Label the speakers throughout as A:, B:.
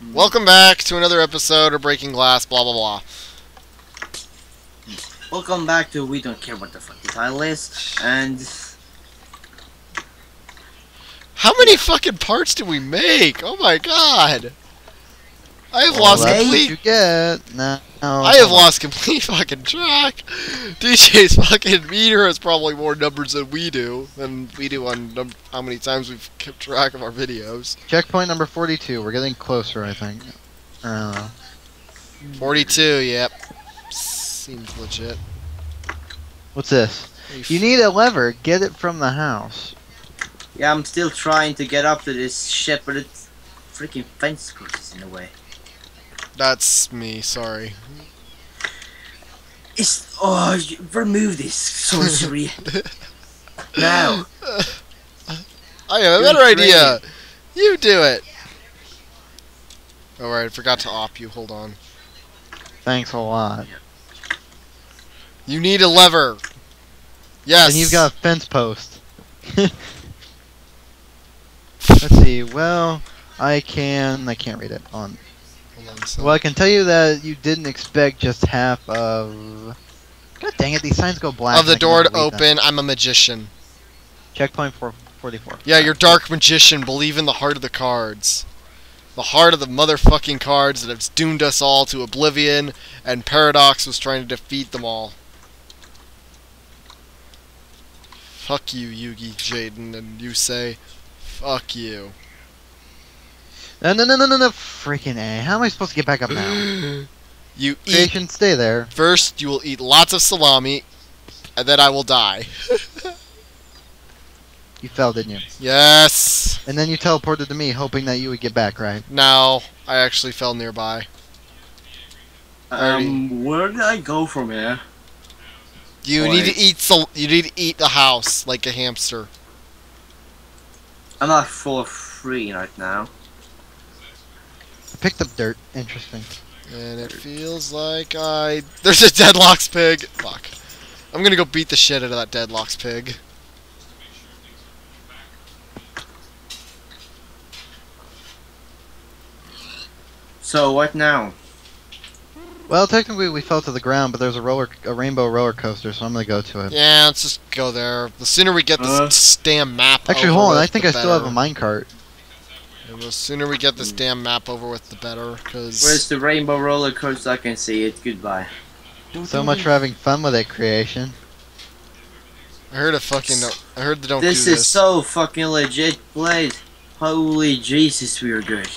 A: Welcome back to another episode of Breaking Glass, blah blah blah.
B: Welcome back to We Don't Care What the Fuck the title is, and
A: How many fucking parts do we make? Oh my god! I have
C: Well,
A: lost
C: that's
A: complete.
C: you get. No, no,
A: I have
C: come
A: lost complete fucking track. DJ's fucking meter has probably more numbers than we do, than we do on num- how many times we've kept track of our videos.
C: Checkpoint number 42. We're getting closer, I think. I don't know.
A: 42, yep. Seems legit.
C: What's this? You need a lever. Get it from the house.
B: yeah, I'm still trying to get up to this ship, but it's freaking fence is in the way.
A: That's me, sorry.
B: It's oh, remove this sorcery now.
A: I have a better idea. You do it. Alright, I forgot to op you. Hold on.
C: Thanks a lot.
A: You need a lever. Yes.
C: And you've got a fence post. Let's see. Well, I can. I can't read it on.
A: Hold on.
C: Well, I can tell you that you didn't expect just half of. God dang it! These signs go black.
A: of the
C: and I can
A: door to
C: never read them.
A: open, I'm a magician.
C: Checkpoint for 44.
A: Yeah, you're dark magician. Believe in the heart of the cards. The heart of the motherfucking cards that have doomed us all to oblivion, and Paradox was trying to defeat them all. Fuck you, Yugi, Jaden, and you say, fuck you.
C: No, no, no, no, no, no! Freaking a! How am I supposed to get back up now?
A: You eat
C: Creation, stay there.
A: First, you will eat lots of salami, and then I will die.
C: You fell, didn't you?
A: Yes.
C: And then you teleported to me, hoping that you would get back, right?
A: No, I actually fell nearby.
B: Um, where did I go from here?
A: You need to eat. Sal- you need to eat the house like a hamster.
B: I'm not full of free right now.
C: I picked up dirt. Interesting.
A: And it feels like I. There's a Deadlox pig. Fuck. I'm gonna go beat the shit out of that Deadlox pig.
B: So what now?
C: Well, technically we fell to the ground, but there's a roller, a rainbow roller coaster, so I'm gonna go to it.
A: Yeah, let's just go there. The sooner we get this
B: Uh.
A: damn map.
C: Actually,
A: over
C: hold on.
A: with,
C: I think
A: the
C: I still have a
A: better.
C: minecart.
A: And the sooner we get this damn map over with, the better. Cause
B: Where's the rainbow roller coaster? I can see it. Goodbye.
C: So much for having fun with it, creation.
A: I heard a fucking. I heard they don't
B: This
A: do
B: is
A: this.
B: so fucking legit played. Holy Jesus, we are good.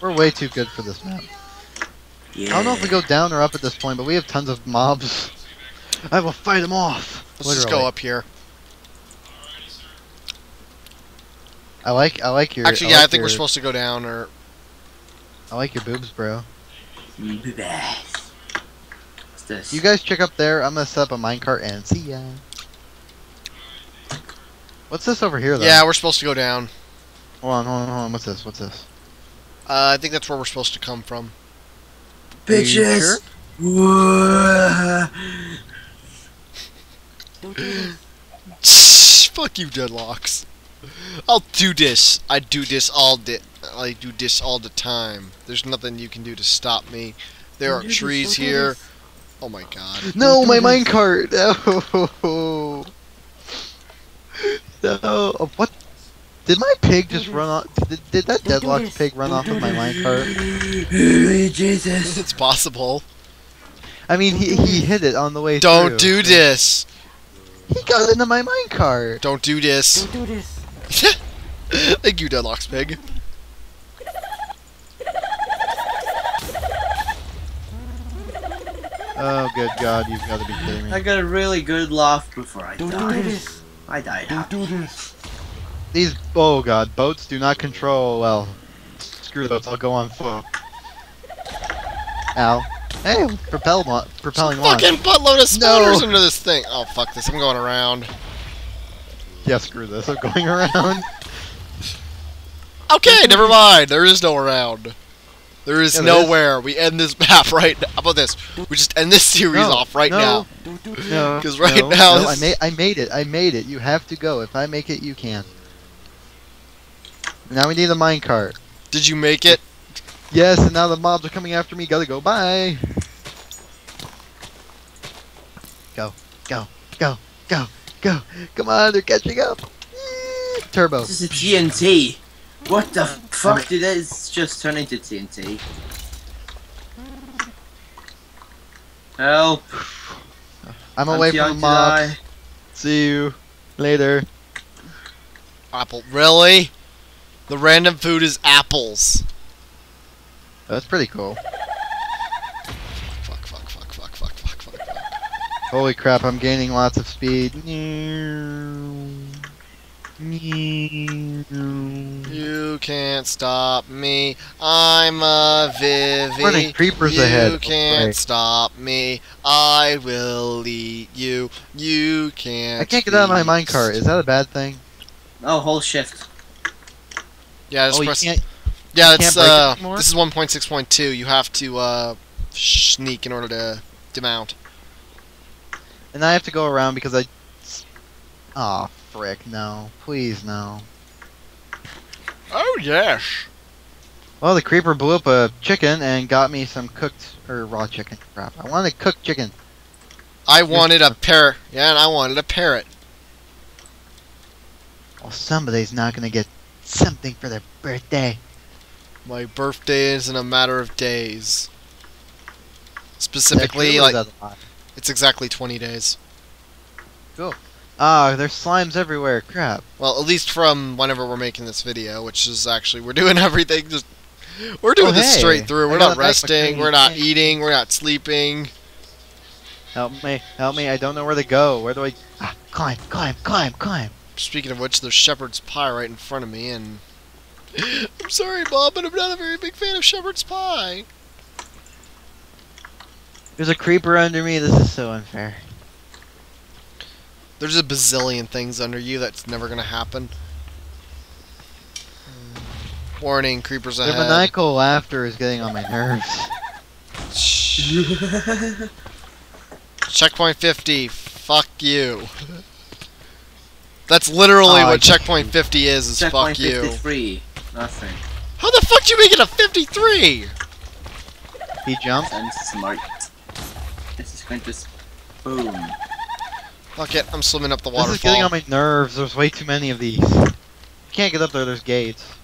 C: We're way too good for this map.
B: Yeah.
C: I don't know if we go down or up at this point, but we have tons of mobs. I will fight them off.
A: Let's just go up here.
C: I like, I like your.
A: Actually,
C: I
A: yeah, I
C: like
A: think we're supposed to go down or.
C: I like your boobs, bro.
B: What's this?
C: You guys check up there. I'm gonna set up a minecart and see ya. What's this over here, though?
A: Yeah, we're supposed to go down.
C: Hold on, hold on, hold on. What's this? What's this?
A: Uh, I think that's where we're supposed to come from.
C: Are you
B: Bitches.
C: sure?
B: Whoa.
A: Shh, Fuck you, Deadlox. I'll do this. I do this all di- I do this all the time. There's nothing you can do to stop me. There are
B: Don't
A: trees here. Oh my god.
C: No, my
B: do this.
C: minecart. Oh. No. Oh, What? Did my pig just run off? Did, did that deadlocked pig run off of my minecart?
B: Jesus.
A: It's possible.
C: I mean, he, he hit it on the way
A: Don't do this.
C: He got into my minecart.
A: Don't do this.
B: Don't do this.
A: Thank you, Deadlox pig.
C: Oh, good God, you've got to be kidding me.
B: I got a really good laugh before I Don't died. I died happy.
C: These, oh God, boats do not control well. Screw the boats, I'll go on foot. Ow. Hey, propel, mo- propelling launch.
A: Fucking buttload of
C: No.
A: spawners into this thing. Oh fuck this. I'm going around.
C: Yeah, screw this. I'm going around.
A: Okay, never mind. There is no around. There is
C: Yeah, there is.
A: nowhere. We end this map right now. How about this? We just end this series
C: No,
A: off right
C: no.
A: now.
C: No,
A: 'Cause right
C: no,
A: now
C: no, I made, I made it. I made it. You have to go. If I make it, you can. Now we need a minecart.
A: Did you make it?
C: Yes, and now the mobs are coming after me. Gotta go. Bye. Go, go, go, go, go. Come on, they're catching up. Turbo.
B: This is a TNT. What the fuck did this just turn into TNT? Help!
C: I'm away from the. See you later.
A: Apple. Really? The random food is apples.
C: That's pretty cool.
A: Fuck, fuck, fuck, fuck, fuck, fuck, fuck, fuck.
C: Holy crap, I'm gaining lots of speed.
A: You can't stop me. I'm a Vivi.
C: Running creepers
A: you
C: ahead.
A: can't
C: Great.
A: stop me. I will eat you. You can't.
C: I can't get out of my
A: eat-
C: minecart. Is that a bad thing?
B: Oh, hold shift.
A: Yeah, just
C: oh,
A: press.
C: can't.
A: yeah, it's
C: can't break it
A: uh. This is 1.6.2. You have to uh sneak in order to demount.
C: And I have to go around because I. Oh frick! No, please no.
A: Oh yes.
C: Well, the creeper blew up a chicken and got me some cooked or raw chicken. Crap! I wanted cooked chicken.
A: I wanted a parrot. Yeah, and I wanted a parrot.
C: Well, somebody's not gonna get something for their birthday.
A: My birthday is in a matter of days. Specifically, like
C: out of line.
A: It's exactly 20 days. Cool.
C: Ah, there's slimes everywhere. Crap.
A: Well, at least from whenever we're making this video, which is actually we're doing everything just we're doing
C: Oh,
A: this
C: hey,
A: straight through. We're not resting. We're not eating. We're not sleeping.
C: Help me! Help me! I don't know where to go. Where do I? Ah, climb! Climb! Climb! Climb!
A: Speaking of which, there's shepherd's pie right in front of me, and I'm sorry, Bob, but I'm not a very big fan of shepherd's pie.
C: There's a creeper under me. This is so unfair.
A: There's a bazillion things under you that's never gonna happen. Warning, creepers
C: Their
A: ahead.
C: maniacal laughter is getting on my nerves.
A: Shh. Checkpoint 50. Fuck you. That's literally
C: Oh,
A: what checkpoint 50 is, is
B: Checkpoint
A: fuck you.
B: 53. Nothing.
A: How the fuck do you make it a 53?
C: He jumped.
B: And smart. This is going Boom.
A: Fuck it, I'm swimming up the waterfall.
C: This is getting on my nerves. There's way too many of these. You can't get up there. There's gates.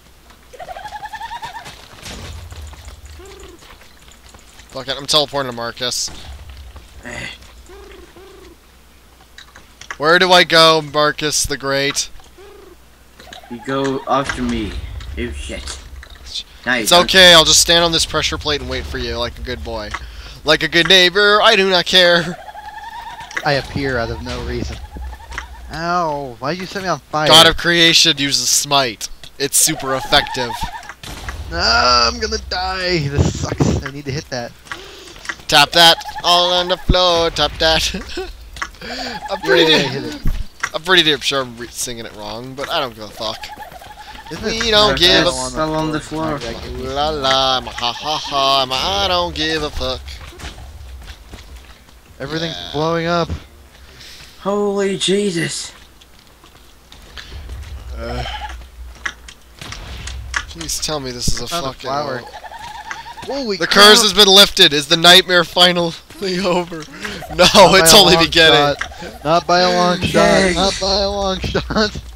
A: Fuck it, I'm teleporting to
B: Markus.
A: Where do I go, Markus the Great?
B: You go after me. Oh shit. Now you
A: It's okay, I'll just stand on this pressure plate and wait for you like a good boy. Like a good neighbor, I do not care.
C: I appear out of no reason. Ow! Why'd you set me on fire?
A: God of creation uses smite. It's super effective.
C: Ah, I'm gonna die. This sucks. I need to hit that.
A: Tap that all on the floor. Tap that. I'm pretty,
C: Yeah,
A: damn,
C: hit.
A: I'm pretty damn sure I'm re- singing it wrong, but I don't give a fuck.
C: Isn't
A: We don't give a-
C: go
B: Fell on the floor.
A: Ooh la la, ha ha ha, I don't give a fuck.
C: Everything's
A: Yeah.
C: blowing up.
B: Holy Jesus.
A: Uh, please tell me this is a fucking.
C: flower. Holy
A: The
C: crap.
A: curse has been lifted. Is the nightmare finally over? No,
C: Not
A: it's only beginning.
C: shot. Not by a long shot. Not by a long shot.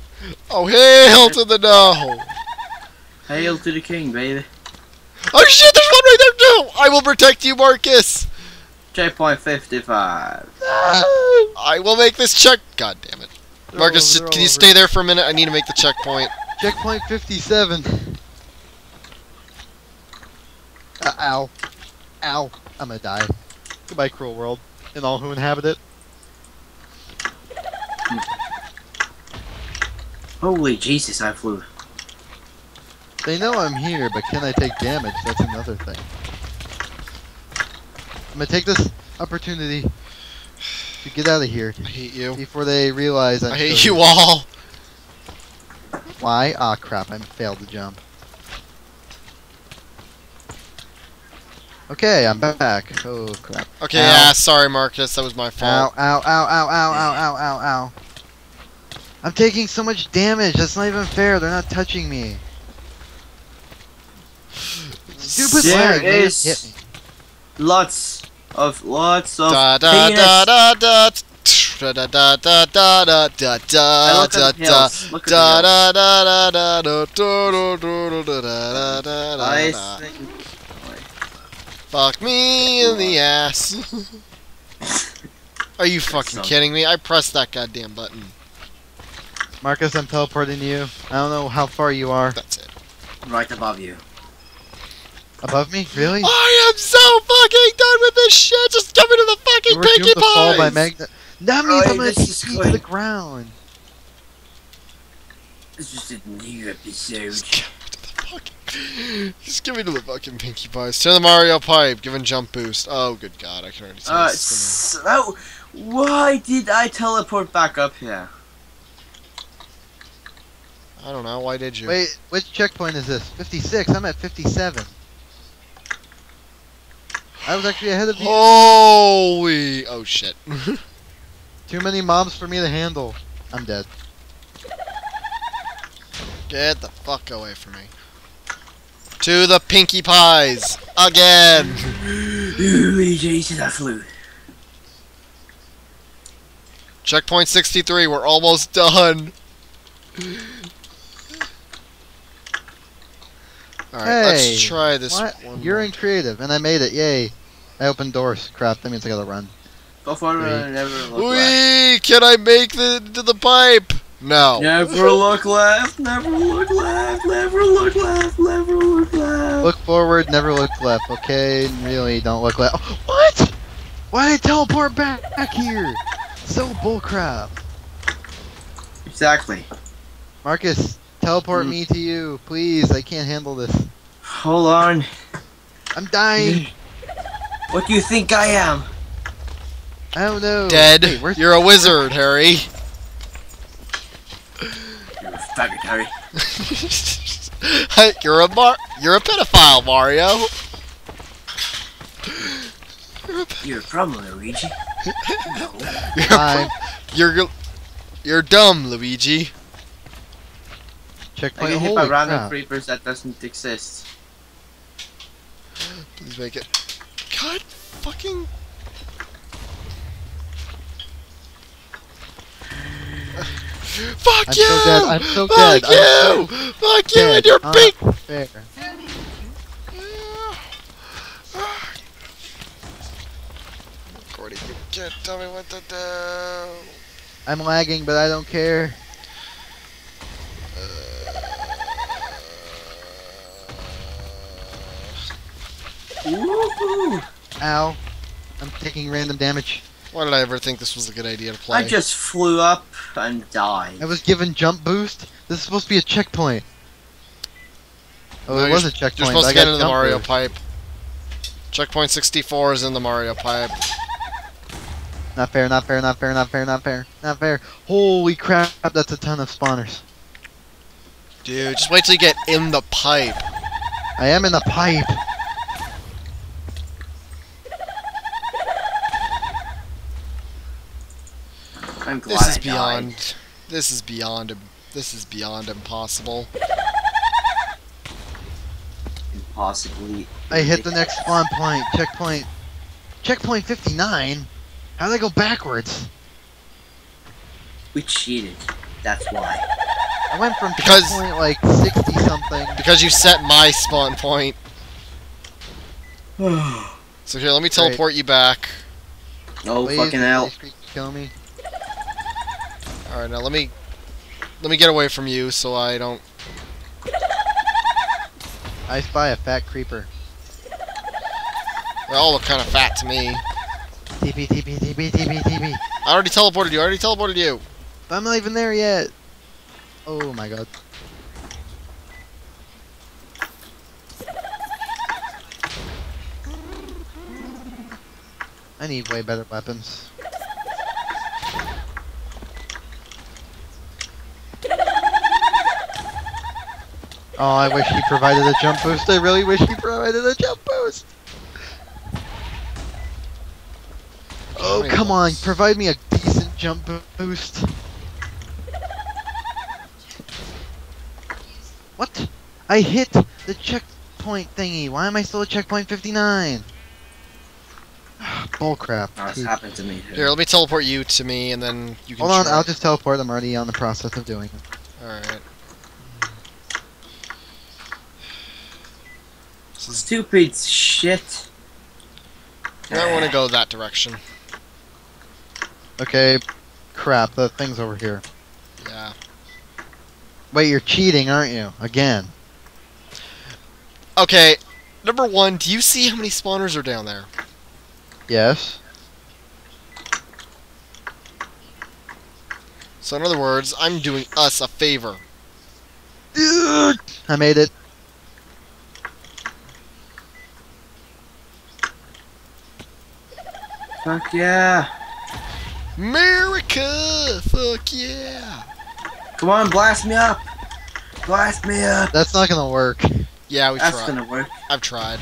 A: Oh, hail to the no!
B: Hail to the king, baby.
A: Oh shit, there's one right there too! I will protect you, Markus!
B: Checkpoint 55.
A: I will make this check. God damn it. Markus,
C: They're all
A: can you
C: over.
A: stay there for a minute? I need to make the checkpoint.
C: Checkpoint 57. Uh, ow. Ow. I'm gonna die. Goodbye, cruel world. And all who inhabit it.
B: Holy Jesus, I flew.
C: They know I'm here, but can I take damage? That's another thing. I'm gonna take this opportunity to get out of here
A: I hate you.
C: before they realize I'm
A: I hate you
C: here.
A: all.
C: Why? Ah, crap! I failed to jump. Okay, I'm back. Oh crap!
A: Okay,
C: Ow.
A: yeah, sorry, Markus. That was my fault.
C: Ow! Ow! Ow! Ow! Ow! Ow! Ow! Ow! I'm taking so much damage. That's not even fair. They're not touching me. Stupid
B: There
C: lag,
B: is-
C: hit me.
B: Lots of lots of
A: Da da
B: penis.
A: da da da. Da da da da da da da
B: I
A: da
B: look
A: da
B: at the
A: da
B: hills. Look at
A: da
B: the
A: da da da da da da da da da da da da
B: I
A: da.
B: think.
A: Fuck me in the ass. Are you fucking
B: so-
A: kidding me? I pressed that goddamn button.
C: Markus, I'm teleporting you. I don't know how far you are.
A: That's it.
B: Right above you.
C: Above me? Really?
A: I am so fucking done with this shit. Just give me to the
C: You
A: fucking
C: were
A: pinky
C: doomed to fall by
A: pies.
C: magnet. That means
B: Right,
C: I'm gonna
B: this is
C: to the ground.
B: This is a new episode.
A: Just give me to the fucking. Just give me to the fucking pinky pies. To the Mario pipe. Give him jump boost. Oh, good god! I can already tell.
B: Uh,
A: this is
B: so, why did I teleport back up here?
A: I don't know. Why did you?
C: Wait, which checkpoint is this? 56. I'm at 57. I was actually ahead of you.
A: Holy! Oh shit!
C: Too many mobs for me to handle. I'm dead.
A: Get the fuck away from me. To the pinky pies again.
B: Luigi to the flute.
A: Checkpoint 63. We're almost done. All right, let's try this
C: What?
A: one.
C: You're
A: more.
C: in creative, and I made it. Yay. I opened doors. Crap, that means I gotta run.
B: Go forward
C: Three.
B: and never look left.
A: Can I make the to the pipe? No.
B: Never look left, never look left, never look left, never look left.
C: Look forward, never look left. Okay, really, don't look left. what? Why did I teleport back, back here? So bullcrap.
B: Exactly.
C: Markus, teleport
B: Mm.
C: me to you, please. I can't handle this.
B: Hold on.
C: I'm dying.
B: What do you think I am?
C: I don't know.
A: Dead.
C: Wait,
A: You're a wizard, Harry.
B: You're a faggot, Harry.
A: you're a mar- You're a pedophile, Mario.
B: You're a problem, Luigi. No.
A: You're, a pro- you're you're dumb, Luigi. Checkpoint.
B: I
C: checkpoint?
B: get hit by random
C: crap.
B: creepers that doesn't exist.
A: Please make it. God, fucking. Fuck
C: I'm
A: you!
C: so dead. I'm so
A: Fuck
C: dead.
A: you!
C: I'm
A: Fuck you and your
C: Uh,
A: big.
C: Fair.
A: Gordy, you can't tell me what to do.
C: I'm lagging, but I don't care.
B: Woohoo!
C: Ow. I'm taking random damage.
A: Why did I ever think this was a good idea to play?
B: I just flew up and died.
C: I was given jump boost. This is supposed to be a checkpoint. Oh,
A: No,
C: it
A: you're
C: was a
A: s-
C: checkpoint.
A: You're supposed to get
C: got
A: into the Mario
C: boost.
A: pipe. Checkpoint 64 is in the Mario pipe.
C: Not fair, not fair, not fair, not fair, not fair, not fair. Holy crap, that's a ton of spawners.
A: Dude, just wait till you get in the pipe.
C: I am in the pipe.
B: I'm glad
A: This is
B: I died.
A: beyond. This is beyond. This is beyond impossible.
B: Impossibly.
C: I hit the next spawn point. Checkpoint. Checkpoint 59? How did I go backwards?
B: We cheated. That's why.
C: I went from
A: Because-
C: checkpoint like 60 something.
A: Because you set my spawn point.
B: oh
A: So here, let me teleport you back.
C: Please,
B: fucking hell.
C: please, please Kill me.
A: All right, now let me let me get away from you so I don't.
C: I spy a fat creeper.
A: They all look kind of fat to me.
C: TP, TP, TP, TP, TP.
A: I already teleported you. I already teleported you.
C: But I'm not even there yet. Oh my god. I need way better weapons. Oh, I wish he provided a jump boost. I really wish he provided a jump boost. Oh, come on. Provide me a decent jump boost. What? I hit the checkpoint thingy. Why am I still at checkpoint 59? Bullcrap.
B: Oh, this
C: Dude.
B: happened to me. Too.
A: Here, let me teleport you to me, and then you can.
C: Hold on,
A: try.
C: I'll just teleport. I'm already on the process of doing it.
A: All right. This is.
B: Stupid shit.
A: I don't want to ah. go that direction.
C: Okay, crap. The thing's over here.
A: Yeah.
C: Wait, you're cheating, aren't you? Again.
A: Okay. Number one, do you see how many spawners are down there?
C: Yes.
A: So in other words, I'm doing us a favor.
C: I made it.
B: Fuck yeah.
A: America! Fuck yeah!
B: Come on, blast me up. Blast me up.
C: That's not gonna work.
A: Yeah, we
B: That's
A: tried.
B: gonna work.
A: I've tried.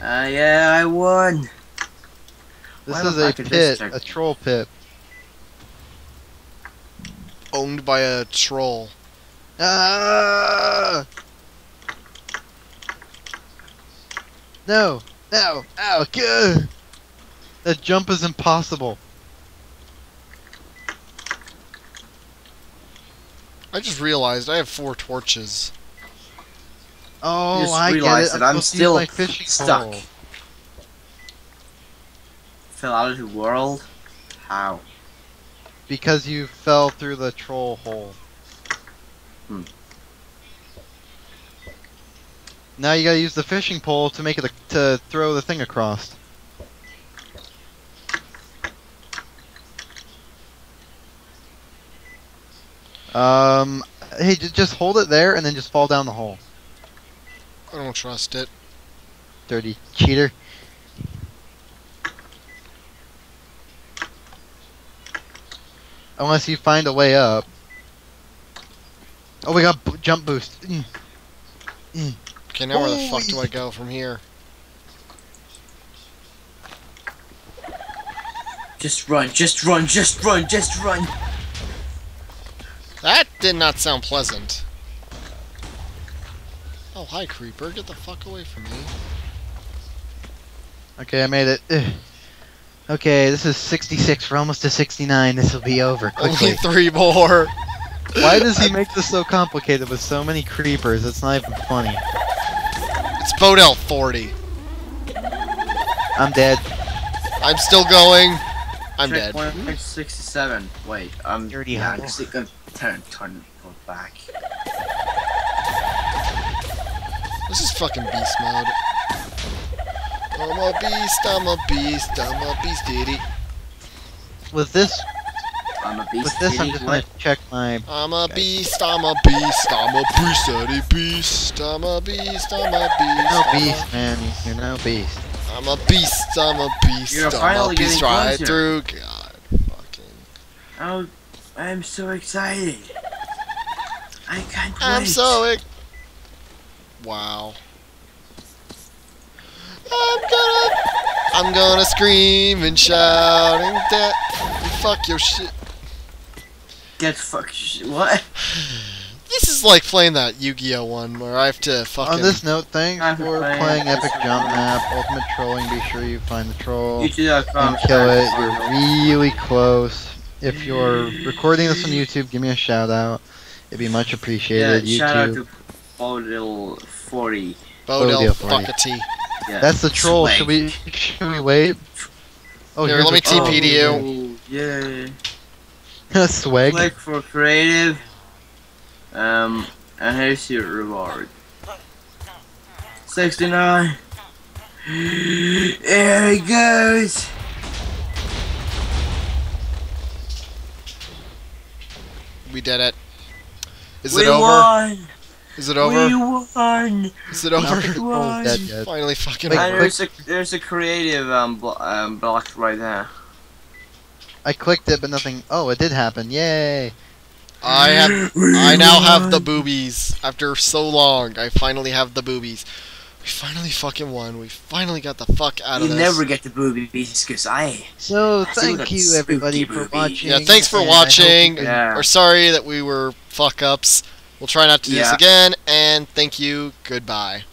B: Uh, yeah, I won.
C: This
B: Why
C: is a pit, a troll pit.
A: Owned by a troll.
C: Ah! No, no, ow, good. That jump is impossible.
A: I just realized I have four torches.
C: Oh,
B: just
C: I get it.
B: that I'm
C: supposed to use
B: still
C: my fishing
B: stuck.
C: pole.
B: Fell out of the world. How?
C: Because you fell through the troll hole.
B: Hmm.
C: Now you gotta use the fishing pole to make it a, to throw the thing across. Um, hey, j- just hold it there and then just fall down the hole.
A: I don't trust it.
C: Dirty cheater. Unless you find a way up. Oh, we got b- jump boost. Mm.
A: Okay, now where the fuck do I go from here?
B: Just run, just run, just run, just run.
A: Did not sound pleasant. Oh, hi, creeper. Get the fuck away from me.
C: Okay, I made it. Ugh. Okay, this is 66. We're almost to 69. This will be over quickly.
A: Only three more.
C: Why does he make this so complicated with so many creepers? It's not even funny.
A: It's Bodil 40.
C: I'm dead.
A: I'm still going. I'm dead.
B: 67. Wait, I'm
C: Dirty
B: yeah,
C: hell.
B: I'm just gonna turn, turn, go back.
A: This is fucking beast mode. I'm a beast, I'm a beast, I'm a beast ditty.
C: With this,
B: I'm a beast.
C: with this, I'm just gonna
B: What?
C: check my.
A: I'm a beast, I'm a beast, I'm a beast, daddy beast. I'm a beast, I'm a beast.
C: No
A: I'm a-
C: beast, man. You're no beast.
A: I'm a beast, I'm a beast,
B: You're
A: I'm a beast right
B: closer.
A: through. God, fucking.
B: Oh, I'm so excited. I can't wait.
A: I'm so. Ex- wow. I'm gonna. I'm gonna scream and shout and that. Fuck your shit.
B: Get fuck. sh- What?
A: This is like playing that Yu-Gi-Oh one where I have to fucking.
C: On this note, thanks
B: I'm
C: for
B: playing
C: playing Epic Jump Map, Ultimate Trolling. Be sure you find the troll
B: YouTube.com.
C: and kill it. You're really close. If you're recording this on YouTube, give me a shout out. It'd be much
B: Yeah,
C: appreciated.
B: shout out
C: YouTube.
B: to Bodil 40.
A: Bodil
C: Oh, dear, funny.
A: Fuckity.
B: Yeah.
C: That's the troll. Should we? Should we wait? Oh,
A: Here,
C: here's
A: let me. TP to you.
B: Oh, yeah.
C: Swag.
B: Click for creative. Um, and here's your reward. 69. There he goes.
A: We did it. Is
B: we
A: it over?
B: won.
A: Is it over?
B: We won.
A: Is it
C: I don't think
A: over?
C: the troll's dead.
A: Finally fucking
B: And
A: over.
B: there's a there's a creative um, blo- um block right there.
C: I clicked it, but nothing. Oh, it did happen! Yay!
A: I have. I now have the boobies. After so long, I finally have the boobies. We finally fucking won. We finally got the fuck out
B: You
A: of this.
B: You never get the boobies because I.
C: So
B: I
C: thank you everybody
B: spooky
C: for
B: movie.
C: watching.
A: Yeah, thanks for
C: and I hope
A: watching.
B: Yeah.
A: We're sorry that we were fuck ups. We'll try not to do this again. And thank you. Goodbye.